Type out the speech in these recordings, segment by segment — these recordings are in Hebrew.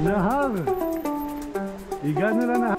נהר. הגענו לנהר.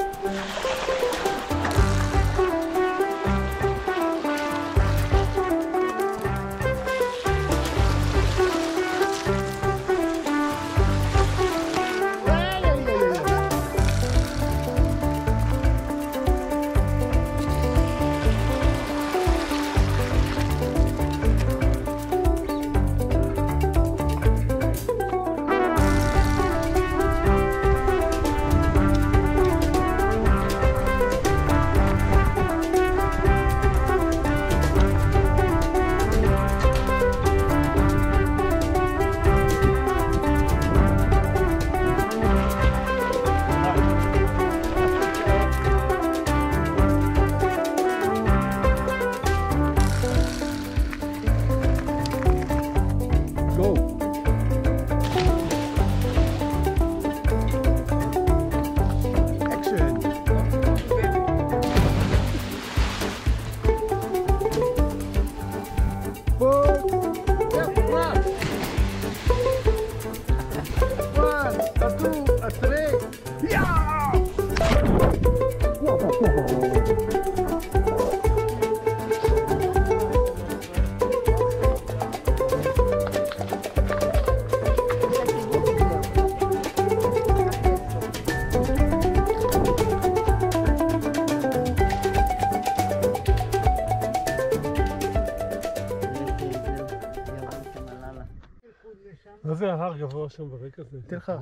מה זה ההר גבוה שם ברקע זה? תל חרא.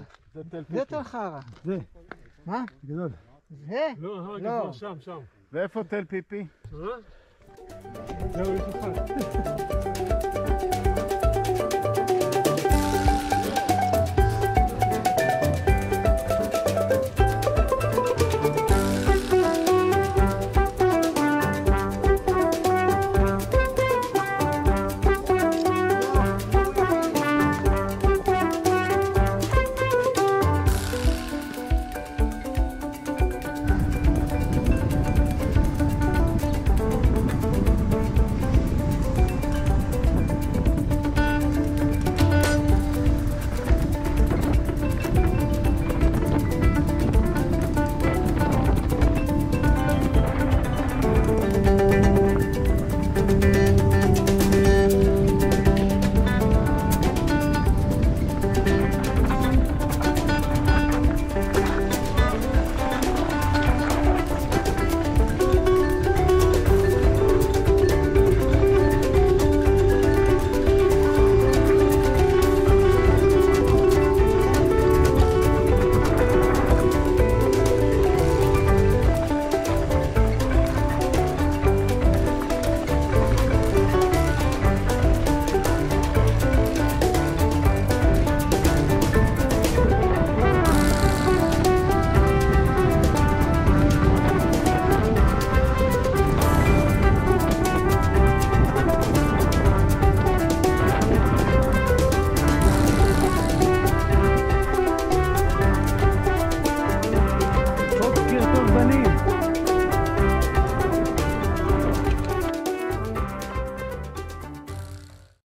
זה תל חרא. זה. מה? גדול. זה? לא, ההר לא. גבוה שם, שם. ואיפה תל פיפי? אה? זהו, יש